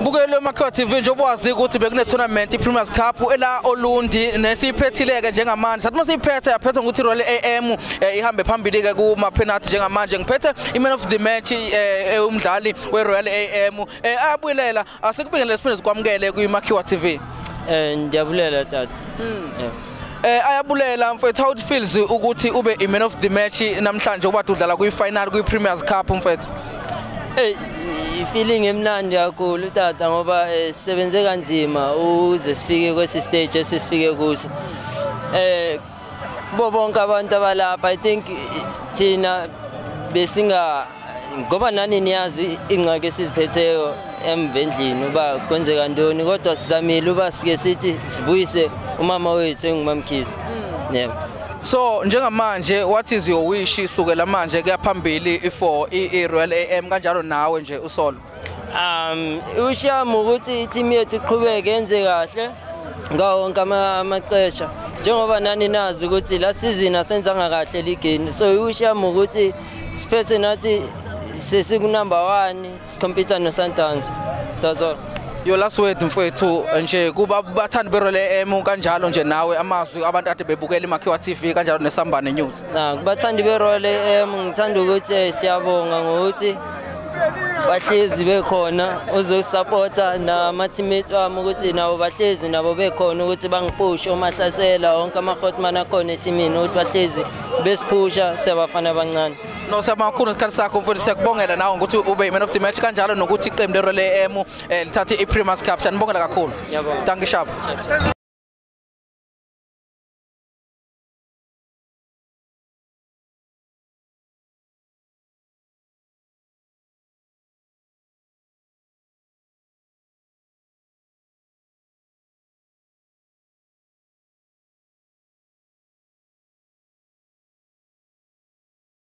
Bukele Makhawa TV njengoba wazi ukuthi bekune tournament iPremiers Cup ela Olundi nesiphethileke njengamanje. Sathi masiyiphethe yaphethe ngokuthi Royal AM eh, ihambe phambili ke kuma penalty njengamanje. Ngiphethe iman of the match eh, eh, umdlali weRoyal AM eh, ayabuyelela asikubingelele siphinde sikwamukele kuMakhiwa TV Eh ndiyabulela tata. Yeah. Eh. Ayabulela mfethu how it feels ukuthi ube iman of the match namhlanje ubade udlala kuyifinal kuyiPremiers Cup mfethu? Eh feeling emnandi kakhulu tata ngoba eh, sisebenze kanzima uze sifike kwesi stage esifike kuso. Eh bo bonke abantu abalapha I think eh, thina besinga ngoba nani niyazi ingxaki esiziphetheyo emvendlini uba kwenzeka ntoni kodwa sizamile uba sike sithi sivuyise umama wethu engumamkhizi. Yeah. So njengamanje what is your wish? Sukela manje kuya phambili for iRoyal AM kanjalo nawe nje usolo? Um ushiyama ukuthi i-team yethu iqhubeke yenze kahle ngawo wonke ama- amaxesha njengoba nani nazi ukuthi la season asenzanga kahle ligeni. So ushiyama ukuthi siphethe nathi sesikunumber 1 sikhompyutha no-Sundowns. That's all. Your last word mfowethu nje kuba bathandi beRoyal AM kanjalo nje nawe amazwi abantu ade bebukela iMakhiwa TV kanjalo nesambane news. Na kubathandi be-Royal AM ngithanda ukuthi eh, siyabonga ngokuthi bahlezi bekhona uzosupporta nama-teammate wami ukuthi nabo bahlezi nabo bekhona ukuthi bangiphushe umahlasela wonke ama-hotman akhona ethimini ukuthi bahlezi besiphusha sebafana abancane No siyamakhulu isikhathi sakho mfowethu siyakubongela nawe ukuthi ube iman of the match kanjalo nokuthi iqembu leRoyal AM eh, lithathe iPremiers Cup. Siyanibongela kakhulu. Ngiyabonga. Danke shaba.